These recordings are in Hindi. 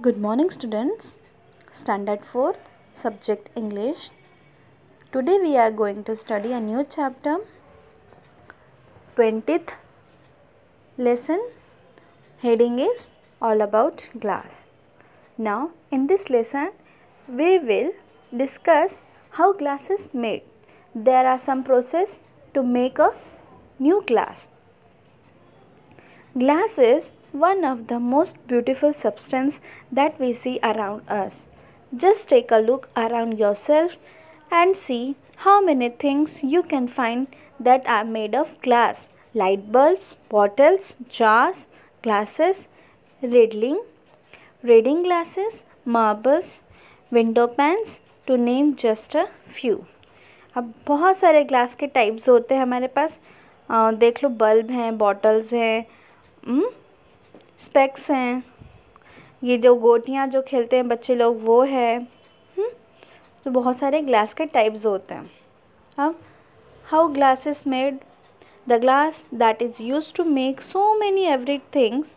Good morning, students. Standard 4, Subject English. Today we are going to study a new chapter, 20th lesson. Heading is all about glass. Now, in this lesson, we will discuss how glass is made. There are some process to make a new glass. Glass is one of the most beautiful substance that we see around us. Just take a look around yourself and see how many things you can find that are made of glass. Light bulbs, bottles, jars, glasses, reading, reading glasses, marbles, window pans to name just a few. अब बहुत सारे ग्लास के टाइप्स होते हैं हमारे पास आ, देख लो बल्ब हैं बॉटल्स हैं स्पेक्स हैं। ये जो गोटियाँ जो खेलते हैं बच्चे लोग वो है हुँ? तो बहुत सारे ग्लास के टाइप्स होते हैं। अब how glass is made the glass that is use to make so many every things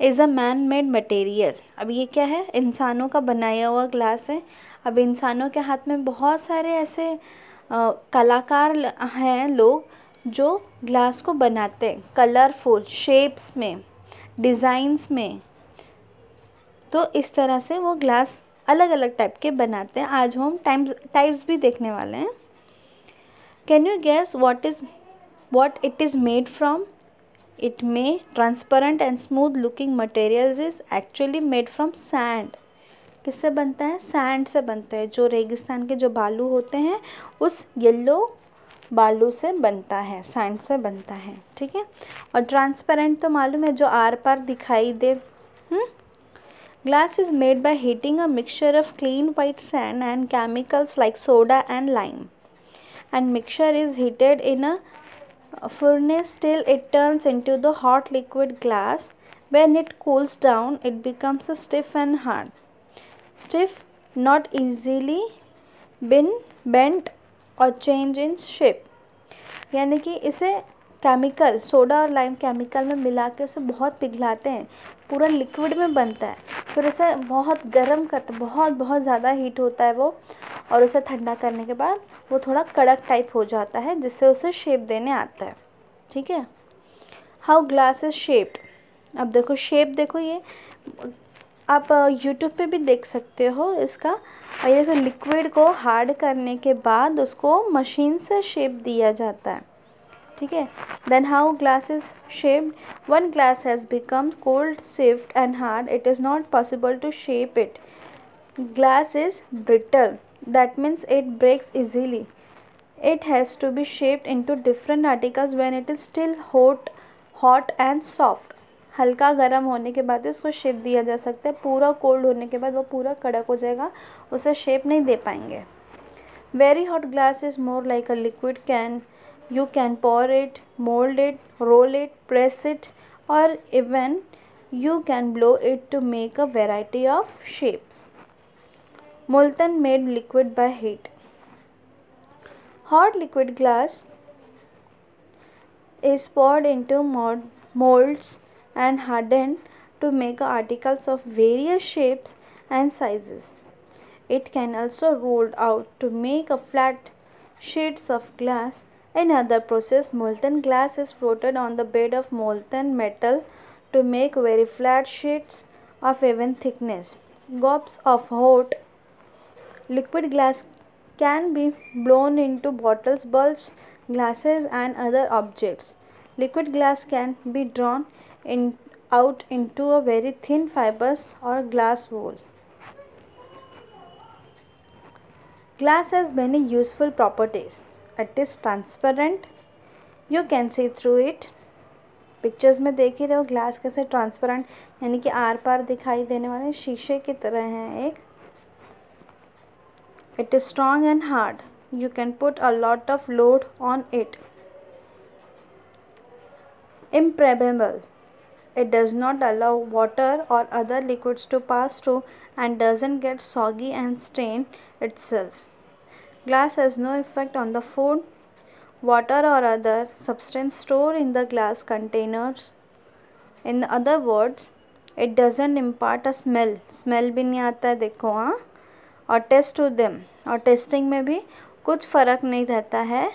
is a man made material अब ये क्या है? इंसानों का बनाया हुआ ग्लास है। अब इंसानों के हाथ में बहुत सारे ऐसे आ, कलाकार हैं लोग जो ग्लास को बनाते हैं। कलरफुल शेप्स में। डिज़ाइंस में। तो इस तरह से वो ग्लास अलग अलग टाइप के बनाते हैं। आज हम टाइम्स टाइप्स भी देखने वाले हैं। Can you guess what is what it is made from it may transparent and smooth looking materials is actually made from sand किससे बनता है? सैंड से बनता है। जो रेगिस्तान के जो बालू होते हैं, उस येलो बालू से बनता है सैंड से बनता है, ठीक है? और ट्रांसपेरेंट तो मालूम है जो आर पार दिखाई दे glass is made by heating a mixture of clean white sand and chemicals like soda and lime and mixture is heated in a furnace till it turns into the hot liquid glass. When it cools down, it becomes a stiff and hard. Stiff, not easily been bent और चेंज इन शेप यानी कि इसे केमिकल सोडा और लाइम केमिकल में मिला के उसे बहुत पिघलाते हैं। पूरा लिक्विड में बनता है। फिर उसे बहुत गर्म करते बहुत बहुत ज़्यादा हीट होता है वो और उसे ठंडा करने के बाद वो थोड़ा कड़क टाइप हो जाता है, जिससे उसे शेप देने आता है। ठीक है? हाउ ग्लास इज़ शेप्ड अब देखो शेप देखो ये आप यूट्यूब पे भी देख सकते हो इसका। और ये लिक्विड को हार्ड करने के बाद उसको मशीन से शेप दिया जाता है। ठीक है? Then how glass is shaped one glass has become cold shift and hard it is not possible to shape it glass is brittle that means it breaks easily. It has to be shaped into different articles when it is still hot hot and soft. हल्का गर्म होने के बाद उसको शेप दिया जा सकता है पूरा कोल्ड होने के बाद वो पूरा कड़क हो जाएगा, उसे शेप नहीं दे पाएँगे very hot glass is more like a liquid can you can pour it mould it roll it press it और even you can blow it to make a variety of shapes. Molten made liquid by heat. Hot liquid glass is poured into molds and hardened to make articles of various shapes and sizes. It can also rolled out to make a flat sheets of glass. In other process, molten glass is floated on the bed of molten metal to make very flat sheets of even thickness. Gobs of hot liquid glass can be blown into bottles, bulbs, glasses and other objects. Liquid glass can be drawn in, out into a very thin fibers or glass wool. Glass has many useful properties. It is transparent. You can see through it. Pictures में देख ही रहे हो ग्लास कैसे ट्रांसपेरेंट यानी कि आर पार दिखाई देने वाले शीशे की तरह हैं एक it is strong and hard you can put a lot of load on it impermeable it does not allow water or other liquids to pass through and doesn't get soggy and stain itself glass has no effect on the food water or other substance stored in the glass containers in other words it doesn't impart a smell smell भी नहीं आता है देखो हाँ और टेस्ट टू देम और टेस्टिंग में भी कुछ फ़र्क नहीं रहता है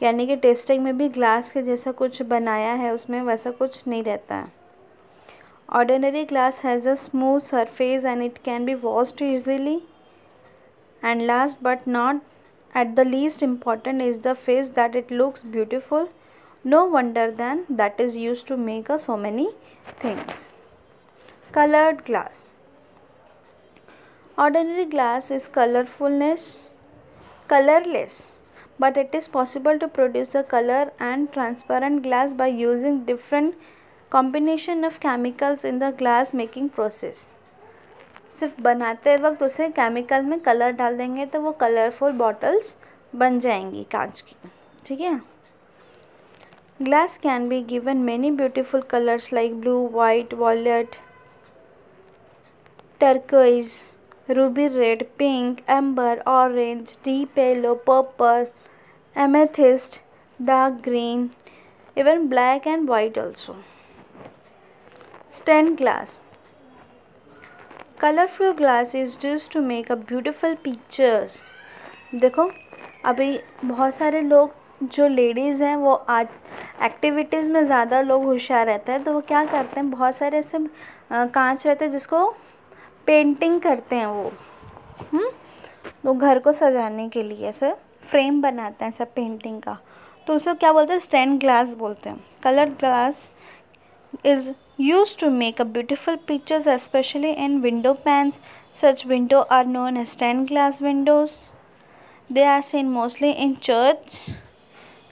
यानी कि टेस्टिंग में भी ग्लास के जैसा कुछ बनाया है उसमें वैसा कुछ नहीं रहता है Ordinary glass has a smooth surface and it can be washed easily. And last but not at the least important is the face that it looks beautiful. No wonder then that is used to make so many things. Colored glass. Ordinary glass is colorfulness, colorless but it is possible to produce a color and transparent glass by using different combination of chemicals in the glass making process सिर्फ़ बनाते वक्त उसे केमिकल में कलर डाल देंगे तो वो कलरफुल बॉटल्स बन जाएँगी कांच की। ठीक है? Glass can be given many beautiful colours like blue white violet turquoise ruby red pink amber orange deep yellow purple amethyst dark green even black and white also stained glass colourful glass is use to make a beautiful pictures देखो, अभी बहुत सारे लोग, जो लेडीज़ हैं, वो आज एक्टिविटीज़ में ज़्यादा लोग होशियार रहते हैं तो वो क्या करते हैं, बहुत सारे ऐसे कांच रहते हैं, जिसको पेंटिंग करते हैं वो। हम्म? वो घर को सजाने के लिए ऐसे फ्रेम बनाते हैं सब पेंटिंग का। तो उसे क्या बोलते हैं स्टैंड ग्लास बोलते हैं। Colour glass is used to make a beautiful pictures especially in window panes. Such windows are known as stained glass windows. They are seen mostly in church.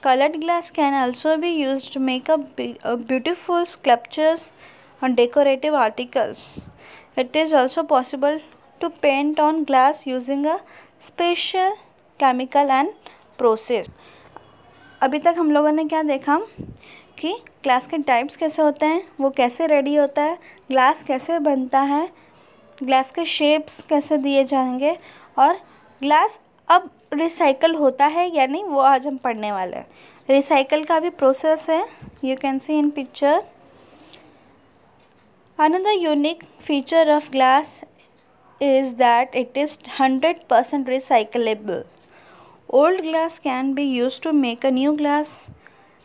Colored glass can also be used to make a, a beautiful sculptures and decorative articles. It is also possible to paint on glass using a special chemical and process. अभी तक हम लोगों ने क्या देखा कि ग्लास के टाइप्स कैसे होते हैं, वो कैसे रेडी होता है ग्लास कैसे बनता है ग्लास के शेप्स कैसे दिए जाएँगे और ग्लास अब रिसाइकल होता है या नहीं, वो आज हम पढ़ने वाले हैं। रिसाइकल का भी प्रोसेस है you can see in picture another unique feature of glass is that it is hundred percent recyclable old glass can be use to make a new glass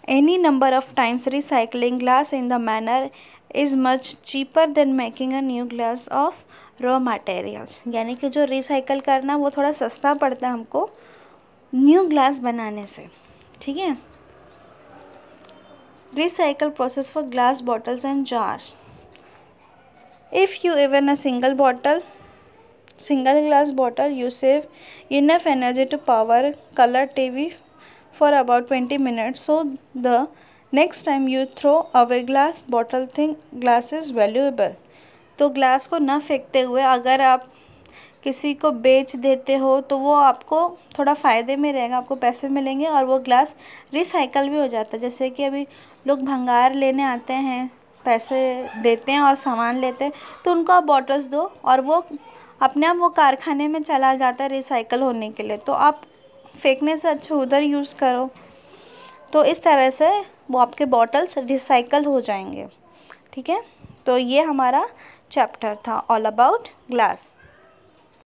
any number of times recycling glass in the manner is much cheaper than making a new glass of raw materials यानी कि जो रिसाइकल करना वो थोड़ा सस्ता पड़ता है हमको न्यू ग्लास बनाने से ठीक है recycle process for glass bottles and jars if you even a single bottle single glass bottle you save enough energy to power color tv for about 20 minutes. So, the next time you throw away glass, bottle think glass is valuable. तो ग्लास को ना फेंकते हुए अगर आप किसी को बेच देते हो तो वो आपको थोड़ा फ़ायदे में रहेगा, आपको पैसे मिलेंगे और वो ग्लास रिसाइकल भी हो जाता है। जैसे कि अभी लोग भंगार लेने आते हैं, पैसे देते हैं और सामान लेते हैं तो उनको आप बॉटल्स दो और वो अपने आप वो कारखाने में चला जाता है रिसाइकल होने के लिए। तो आप फेंकने से अच्छा उधर यूज़ करो। तो इस तरह से वो आपके बॉटल्स रिसाइकल हो जाएँगे। ठीक है? तो ये हमारा चैप्टर था ऑल अबाउट ग्लास